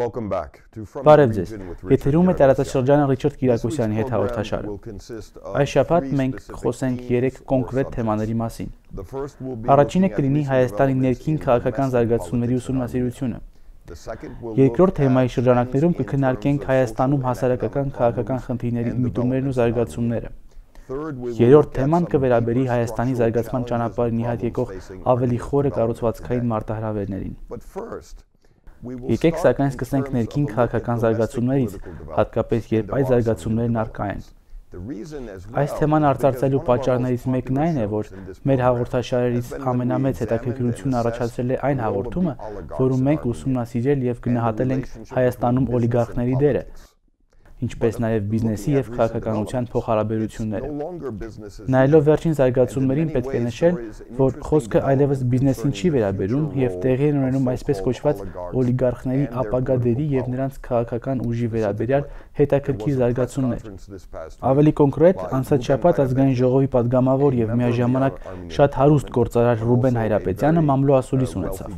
Բարև ձեզ։ Եթերում է տարածաշրջանը Ռիչարդ Կիրակոսյանի հետ հաղորդաշարը։ Այս շաբաթ մենք խոսենք 3 կոնկրետ թեմաների մասին։ Առաջինը կլինի Հայաստանի ներքին քաղաքական զարգացումների ուսումնասիրությունը։ Երկրորդ թեմայի շրջանակներում կքննարկենք Հայաստանում հասարակական քաղաքական խնդիրների միտումներն ու զարգացումները։ Երրորդ թեման կվերաբերի Հայաստանի զարգացման ճանապարհին իհատ եկող ավելի խորը կառուցվածքային մարտահրավերներին։ Եկեք սակայն սկսենք ներքին քաղաքական զարգացումներից, հատկապես երբ այդ զարգացումներն արկա են։ Այս թեման արծարծելու պատճառներից մեկն այն է, որ մեր հաղորդաշարերից ամենամեծ հետաքրքրություն առաջացրել է այն հաղորդումը, որում մենք ուսումնասիրել եւ գնահատել ենք Հայաստանում օլիգարխների դերը, ինչպես նաև բիզնեսի եւ քաղաքականության փոխհարաբերությունները։ Նայելով վերջին զարգացումներին պետք է նշել, որ խոսքը այլևս բիզնեսին չի վերաբերում եւ տեղի են ունենում այսպես կոչված օլիգարխների ապագա դերի եւ նրանց քաղաքական ուժի վերաբերյալ հետաքրքիր զարգացումներ։ Ավելի կոնկրետ, անցած շաբաթ ազգային ժողովի падգամավոր եւ միաժամանակ շատ հարուստ գործարար Ռուբեն Հայրապետյանը մամլո ասուլիս ունեցավ։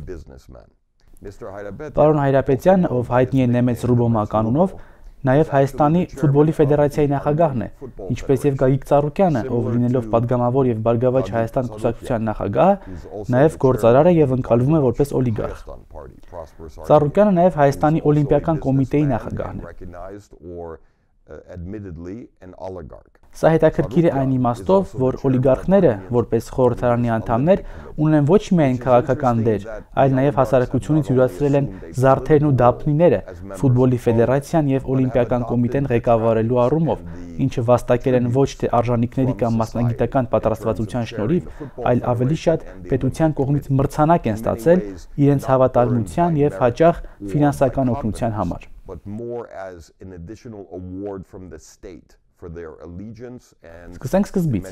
Պարոն Հայրապետյանը, ով հայտնի է նեմեց Ռուբոմա կանունով, Նաև Հայաստանի ֆուտբոլի ֆեդերացիայի նախագահն է, ինչպես եւ Գագիկ Ծառուկյանը, ով լինելով падգամավոր եւ Բարգավաճ Հայաստան քուսակցության նախագահը, նաև գործարար է եւ ընկալվում է որպես օլիգարխ։ Ծառուկյանը նաև Հայաստանի օլիմպիական կոմիտեի նախագահն է admittedly an oligarch. Սա հետաքրքիր է այն իմաստով, որ օլիգարխները, որպես խորհրդարանի անդամներ, ունեն ոչ միայն քաղաքական դեր, այլ նաև հասարակությունից յուրացրել են զարթերն ու դափնիները ֆուտբոլի ֆեդերացիան եւ օլիմպիական կոմիտեն ղեկավարելու առումով, ինչը վաստակել են ոչ թե արժանինքների կամ մասնագիտական պատրաստվածության շնորհիվ, այլ ավելի շատ պետության կողմից մրցանակ են ստացել իրենց հավատարմության եւ հաճախ ֆինանսական օգնության համար but more as an additional award from the state for their allegiance and Սկսենք սկզբից։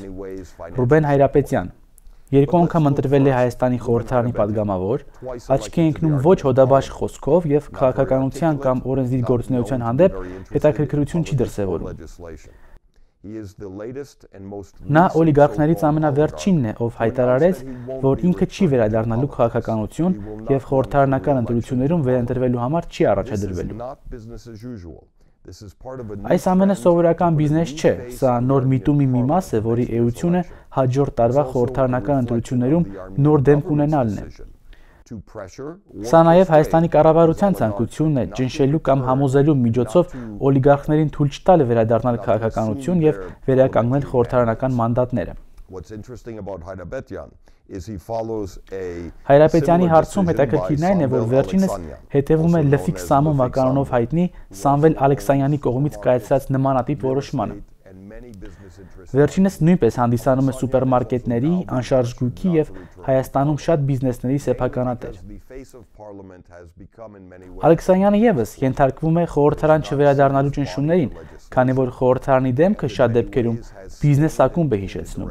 Ռուբեն Հայրապետյան Երկու անգամ ընտրվել է Հայաստանի խորհրդարանի падգամավոր, աչքի ընկնում ոչ հոդաբաշ խոսքով եւ քաղաքականության կամ օրենսդիր գործունեության հանդեպ հետաքրքրություն չի դրսեւորում։ Նա օլիգարխներից ամենավերջինն է, ով հայտարարեց, որ ինքը չի վերադառնալու քաղաքականություն եւ խորհրդարանական ընտրություններում վերընտրվելու համար չի առաջադրվելու։ Այս ամենը սովորական բիզնես չէ, սա նոր միտումի մի մաս է, որի էությունը հաջորդ տարվա խորհրդարանական ընտրություններում նոր դեմք ունենալն է։ Սա նաև Հայաստանի կառավարության ցանկությունն է ճնշելու կամ համոզելու միջոցով օլիգարխներին թույլ չտալ վերադառնալ քաղաքականություն եւ վերականգնել խորհրդարանական մանդատները։ Հայրապետյանի հարցում հետաքրքիրն այն է, որ վերջինս հետևում է Լֆիկ Սամո մականոնով հայտնի Սամվել Ալեքսանյանի կողմից կայացած նմանատիպ որոշմանը։ Վերջինս նույնպես հանդիսանում է սուպերմարկետների, անշարժ գույքի եւ Հայաստանում շատ բիզնեսների սեփականատեր։ Ալեքսանյանը եւս ենթարկվում է խորհրդարան չվերադառնալու ճնշումներին, քանի որ խորհրդարանի դեմքը շատ դեպքերում բիզնես ակումբ է հիշեցնում։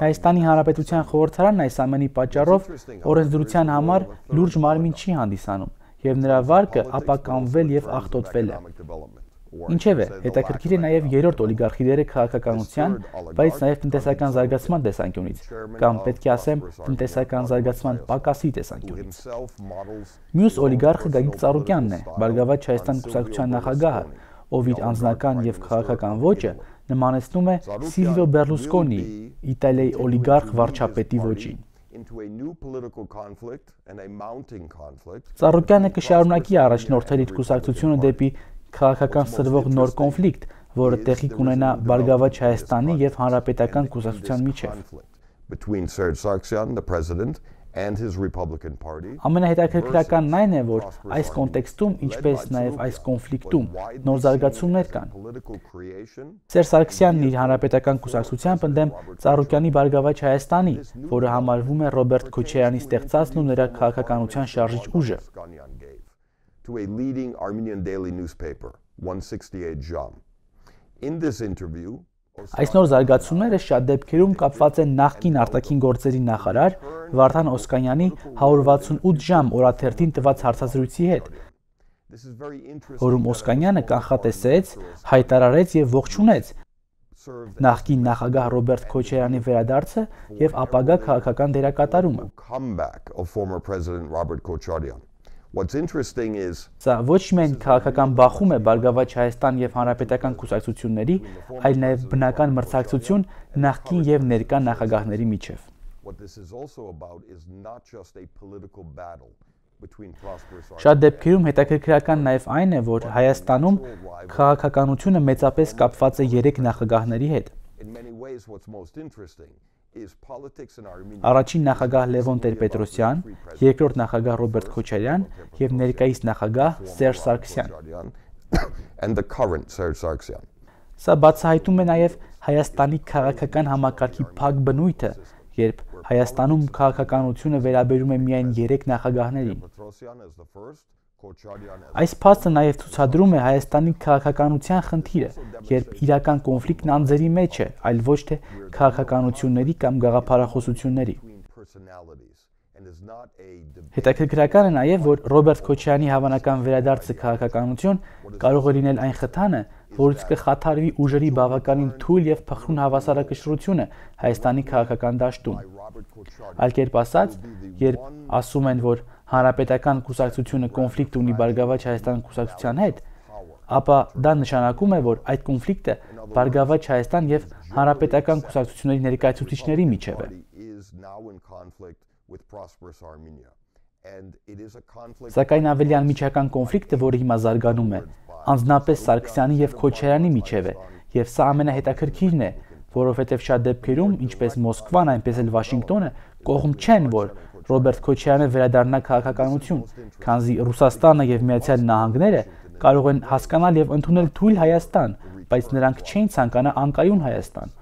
Հայաստանի Հանրապետության խորհրդարանն այս ամենի պատճառով օրենսդրության համար լուրջ մարմին չի հանդիսանում եւ նրա վարկը ապականվել եւ աղտոտվել է։ Ինչևէ, հետաքրքիր է նաև երրորդ օլիգարխիները քաղաքականության, բայց նաև տնտեսական զարգացման տեսանկյունից, կամ պետք է ասեմ, տնտեսական զարգացման պակասի տեսանկյունից։ Մյուս օլիգարխը Գագիկ Ծառուկյանն է, Բարգավաճ Հայաստան կուսակցության նախագահը, ով իր անձնական եւ քաղաքական ոճը նմանեցնում է Սիլվիո Բերլուսկոնի, Իտալիայի օլիգարխ վարչապետի ոճին into a new political conflict and a mounting conflict Ծառուկյանը կշարունակի առաջնորդել իր կուսակցությունը դեպի քաղաքական սրվող նոր կոնֆլիկտ, որը տեղի կունենա Բարգավաճ Հայաստանի եւ Հանրապետական կուսակցության միջեւ։ Between Serge Sargsyan, the president, and his Republican Party. Ամենահետաքրքրականն այն է, որ այս կոնտեքստում, ինչպես նաև այս կոնֆլիկտում նոր զարգացումներ կան։ Սերժ Սարգսյանն իր հանրապետական կուսակցությամբ ընդդեմ Ծառուկյանի Բարգավաճ Հայաստանի, որը համարվում է Ռոբերտ Քոչարյանի ստեղծածն ու նրա քաղաքականության շարժիչ ուժը to a leading Armenian daily newspaper, 168 Jam. In this interview, Այս նոր զարգացումները շատ դեպքերում կապված են նախկին արտաքին գործերի նախարար Վարդան Օսկանյանի 168 ժամ օրաթերթին տված հարցազրույցի հետ, որում Օսկանյանը կանխատեսեց, հայտարարեց եւ ողջունեց նախկին նախագահ Ռոբերտ Քոչարյանի վերադարձը եւ ապագա քաղաքական դերակատարումը։ What's interesting is Սա ոչ միայն քաղաքական բախում է Բարգավաճ Հայաստան եւ հանրապետական կուսակցությունների, այլ նաեւ բնական մրցակցություն նախկին եւ ներկա նախագահների միջև։ what this is also about is not just a political battle between prosperous Շատ դեպքերում հետաքրքրական նաև այն է, որ Հայաստանում քաղաքականությունը մեծապես կապված է երեք նախագահների հետ։ Առաջին նախագահ Լևոն Տեր-Պետրոսյան, երկրորդ նախագահ Ռոբերտ Քոչարյան եւ ներկայիս նախագահ Սերժ Սարգսյան։ and the current Serge Sargsyan. Սա բացահայտում է նաև Հայաստանի քաղաքական համակարգի փակ բնույթը, երբ Հայաստանում քաղաքականությունը վերաբերում է միայն 3 նախագահներին։ Այս փաստը նաև ցուցադրում է Հայաստանի քաղաքականության խնդիրը, երբ իրական կոնֆլիկտն անձերի մեջ է, այլ ոչ թե քաղաքականությունների կամ գաղափարախոսությունների։ Հետաքրքրական է նաև, որ Ռոբերտ Քոչյանի հավանական վերադարձը քաղաքականություն կարող է լինել այն խթանը, որից կխաթարվի ուժերի բավականին թույլ եւ փխրուն հավասարակշռությունը Հայաստանի քաղաքական դաշտում։ Այլ կերպ ասած, երբ ասում են, որ հանրապետական կուսակցությունը կոնֆլիկտ ունի Բարգավաճ Հայաստան կուսակցության հետ, ապա դա նշանակում է, որ այդ կոնֆլիկտը Բարգավաճ Հայաստան եւ հանրապետական կուսակցությունների ներկայացուցիչների միջև է։ Սակայն ավելի անմիջական կոնֆլիկտը, որը հիմա զարգանում է, անձնապես Սարգսյանի եւ Քոչարյանի միջև է, եւ սա ամենահետաքրքիրն է, որովհետեւ շատ դեպքերում, ինչպես Մոսկվան, այնպես էլ Վաշինգտոնը կողմ չեն, որ Ռոբերտ Քոչարյանը վերադառնա քաղաքականություն, քանզի Ռուսաստանը եւ Միացյալ Նահանգները կարող են հասկանալ եւ ընդունել թույլ Հայաստան, բայց նրանք չեն ցանկանա անկայուն Հայաստան։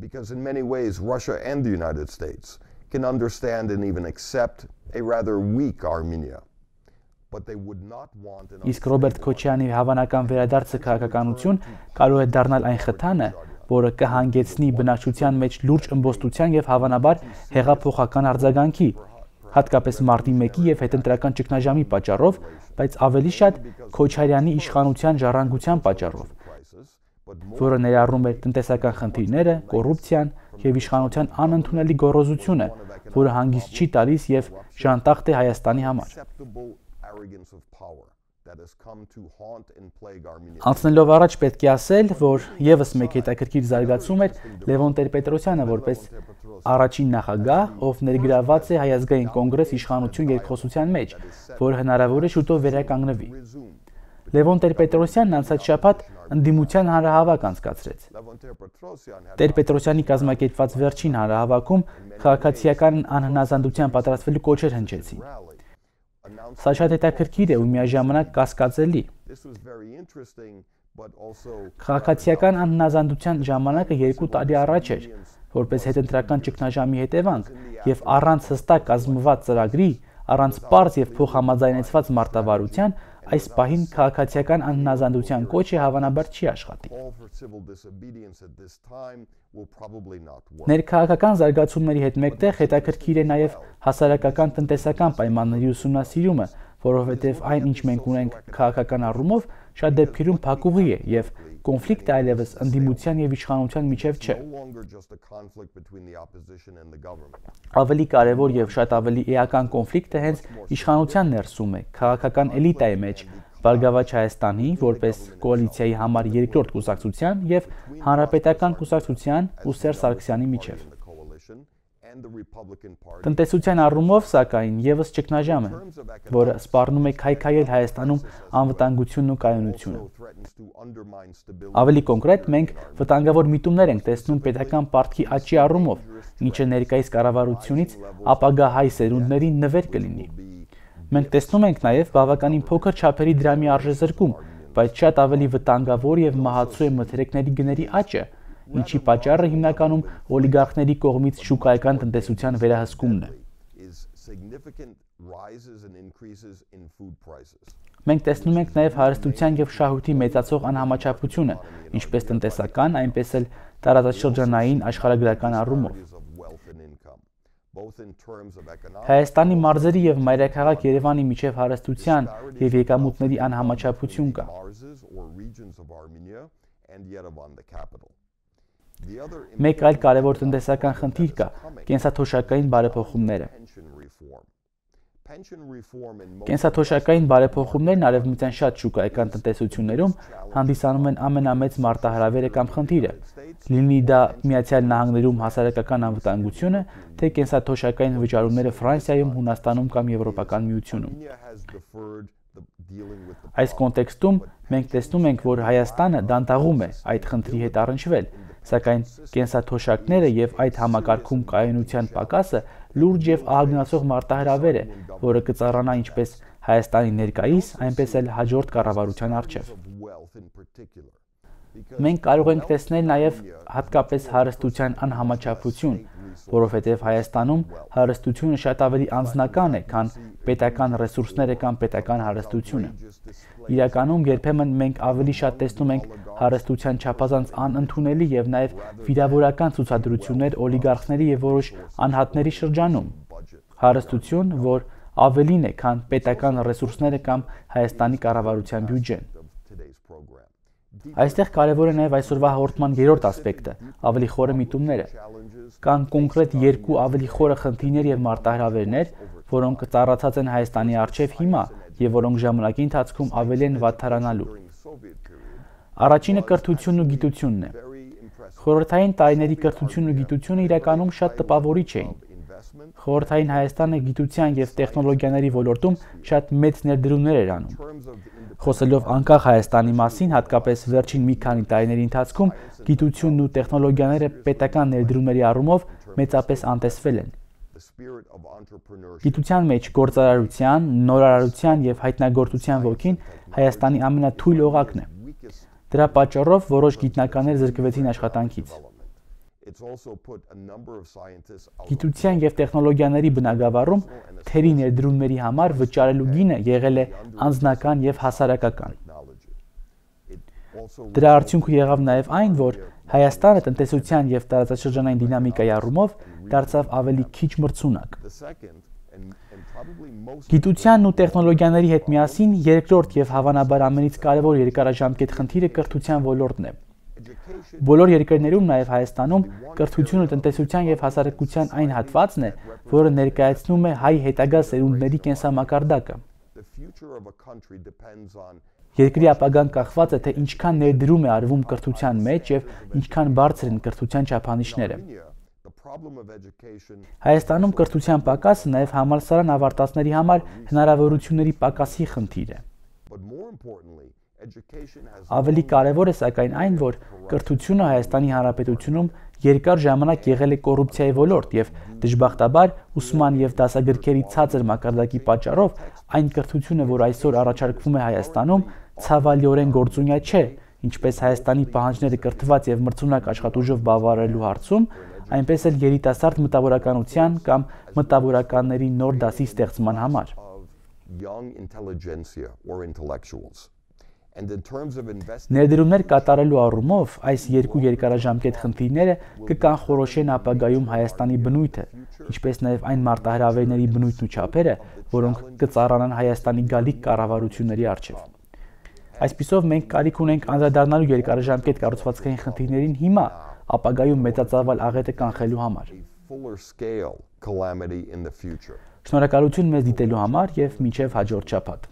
because in many ways Russia and the United States can understand and even accept a rather weak Armenia. Իսկ Ռոբերտ Քոչյանի հավանական վերադարձը քաղաքականություն կարող է դառնալ այն խթանը, որը կհանգեցնի բնակչության մեջ լուրջ ըմբոստության եւ հավանաբար հեղափոխական արձագանքի, հատկապես մարտի 1-ի եւ հետընտրական ճգնաժամի պատճառով, բայց ավելի շատ Քոչարյանի իշխանության ժառանգության պատճառով, որը ներառում է տնտեսական խնդիրները, կոռուպցիան եւ իշխանության անընդունելի գոռոզությունը, որը հանգիստ չի տալիս եւ ժանտախտ է Հայաստանի համար։ Անցնելով առաջ պետք է ասել, որ եւս մեկ հետաքրքիր զարգացում էր Լևոն Տեր-Պետրոսյանը որպես առաջին նախագահ, ով ներգրաված է Հայազգային կոնգրես իշխանություն երկխոսության մեջ, որ հնարավոր է շուտով վերականգնվի։. Լևոն Տեր-Պետրոսյանն անցած շաբաթ ընդդիմության հանրահավաք անցկացրեց։ Տեր-Պետրոսյանի կազմակերպված վերջին հանրահավաքում քաղաքացիական անհնազանդության պատրաստվելու կոչեր հնչեցին։ Սա շատ հետաքրքիր է ու միաժամանակ կասկածելի։ also Քաղաքացիական անհնազանդության ժամանակը 2 տարի առաջ էր, որպես հետընտրական ճգնաժամի հետևանք եւ առանց հստակ կազմված ծրագրի, առանց པարզ եւ փոխհամաձայնեցված մարտավարության այս պահին քաղաքացիական անհնազանդության կոչը հավանաբար չի աշխատի։. Ներքաղաքական զարգացումների հետ մեկտեղ հետաքրքիր է նաև հասարակական տնտեսական պայմանների ուսումնասիրումը, որովհետև այն ինչ մենք ունենք քաղաքական առումով շատ դեպքերում փակուղի է եւ կոնֆլիկտը այլևս ընդդիմության եւ իշխանության միջև չէ։. Ավելի կարևոր եւ շատ ավելի էական կոնֆլիկտը հենց իշխանության ներսում է, քաղաքական էլիտայի մեջ, Բարգավաճ Հայաստանի որպես կոալիցիայի համար երկրորդ կուսակցության եւ հանրապետական կուսակցության ու Սերժ Սարգսյանի միջև։ In the coalition and the Republican Party. Տնտեսության առումով, սակայն, եւս ճգնաժամ է, որը սպառնում է քայքայել Հայաստանում անվտանգությունն ու կայունությունը։. Ավելի կոնկրետ մենք վտանգավոր միտումներ ենք տեսնում պետական պարտքի աճի առումով, ինչը ներկայիս կառավարությունից ապագա հայ սերունդների նվեր կլինի։ Մենք տեսնում ենք նաև բավականին փոքր չափերի դրամի արժեզրկում, բայց շատ ավելի վտանգավոր եւ մահացու է մթերքների գների աճը, ինչի պատճառը հիմնականում օլիգարխների կողմից շուկայական տնտեսության վերահսկումն է։. Մենք տեսնում ենք նաև հարստության եւ շահույթի մեծացող անհամաչափությունը, ինչպես տնտեսական, այնպես էլ տարածաշրջանային աշխարհագրական առումով։ Հայաստանի մարզերի եւ մայրաքաղաք Երևանի միջև հարստության եւ եկամուտների անհամաչափություն կա։ Մեկ այլ կարևոր տնտեսական խնդիր կա՝ կենսաթոշակային բարեփոխումները։. Կենսաթոշակային բարեփոխումներն արևմտյան շատ շուկայական տնտեսություններում հանդիսանում են ամենամեծ մարտահրավերը կամ խնդիրը։ Լինի դա Միացյալ Նահանգներում հասարակական անվտանգությունը, թե կենսաթոշակային վճարումները Ֆրանսիայում, Հունաստանում կամ Եվրոպական Միությունում։ Այս կոնտեքստում մենք տեսնում ենք, որ Հայաստանը դանդաղում է այդ խնդրի հետ առնչվել, սակայն կենսաթոշակները եւ այդ համակարգում կայունության պակասը լուրջ եւ ահագնացող մարտահրավեր է, որը կծառանա ինչպես Հայաստանի ներկայիս, այնպես էլ հաջորդ կառավարության արչեւ։ Մենք կարող ենք տեսնել նաև հատկապես հարստության անհամաչափություն, որովհետև Հայաստանում հարստությունը շատ ավելի անձնական է, քան պետական ռեսուրսները կամ պետական հարստությունը։ Իրականում երբեմն մենք ավելի շատ տեսնում ենք հարստության չափազանց անընդունելի եւ նաեւ վիրավորական ցուցադրություններ օլիգարխների եւ որոշ անհատների շրջանում։ Հարստություն, որ ավելին է, քան պետական ռեսուրսները կամ Հայաստանի կառավարության բյուջեն։ Այստեղ կարևոր է նաև այսօրվա հաղորդման երրորդ ասպեկտը՝ ավելի խորը միտումները։ Կան կոնկրետ երկու ավելի խորը խնդիրներ եւ մարտահրավերներ, որոնք ծառացած են Հայաստանի արչեւ հիմա եւ որոնք ժամանակի ընթացքում ավելի են վատթարանալու։ Առաջինը կրթությունն ու գիտությունն է։ Խորհրդային տարիների կրթությունն ու գիտությունը իրականում շատ տպավորիչ էին։ Խորհրդային Հայաստանը գիտության եւ տեխնոլոգիաների ոլորտում շատ մեծ ներդրումներ էր անում։ Խոսելով անկախ Հայաստանի մասին, հատկապես վերջին մի քանի տարիների ընթացքում գիտությունն ու տեխնոլոգիաները պետական ներդրումների առումով մեծապես անտեսվել են։ Գիտության մեջ գործարարության, նորարարության եւ հայտնագործության ոգին Հայաստանի ամենաթույլ օղակն է։ Դրա պատճառով որոշ գիտնականներ զրկվեցին աշխատանքից։ Գիտության եւ տեխնոլոգիաների բնագավառում թերի ներդրումների համար վճարելու գինը եղել է անձնական եւ հասարակական։ Դրա արդյունքը եղավ նաև այն, որ Հայաստանը տնտեսության եւ տարածաշրջանային դինամիկայի առումով դարձավ ավելի քիչ մրցունակ։ Գիտությանն ու տեխնոլոգիաների հետ միասին երկրորդ եւ հավանաբար ամենից կարևոր երկարաժամկետ խնդիրը կրթության ոլորտն է։ Բոլոր երկրներում, նաև Հայաստանում, կրթությունը տնտեսության եւ հասարակության այն հատվածն է, որը ներկայացնում է հայ հետագա սերունդների կենսամակարդակը։ Երկրի ապագան կախված է թե ինչքան ներդրում է արվում կրթության մեջ եւ ինչքան բարձր են կրթության չափանիշները։ Հայաստանում կրթության պակասը նաև համալսարան ավարտածների համար հնարավորությունների պակասի խնդիր է։ Ավելի կարևոր է սակայն այն, որ կրթությունը Հայաստանի Հանրապետությունում երկար ժամանակ եղել է կոռուպցիայի ոլորտ եւ դժբախտաբար ուսման եւ դասագրքերի ցածր մակարդակի պատճառով այն կրթությունը, որ այսօր առաջարկվում է Հայաստանում, ցավալիորեն գործունյա չէ, ինչպես Հայաստանի պահանջները կրթված եւ մրցունակ աշխատուժով բավարարելու հարցում, այնպես էլ երիտասարդ մտավորականության կամ մտավորականների նոր դասի ստեղծման համար young intelligentsia or intellectuals Ներդրումներ կատարելու առումով այս երկու երկարաժամկետ խնդիրները կկանխորոշեն ապագայում Հայաստանի բնույթը, ինչպես նաև այն մարտահրավերների բնույթն ու չափերը, որոնք կծառանան Հայաստանի գալիք կառավարությունների առջև։ Այսպիսով մենք կարիք ունենք անդրադառնալու երկարաժամկետ կառուցվածքային խնդիրներին հիմա, ապագայում մեծածավալ աղետը կանխելու համար։ Շնորհակալություն մեզ դիտելու համար եւ մինչեւ հաջորդ շաբաթ։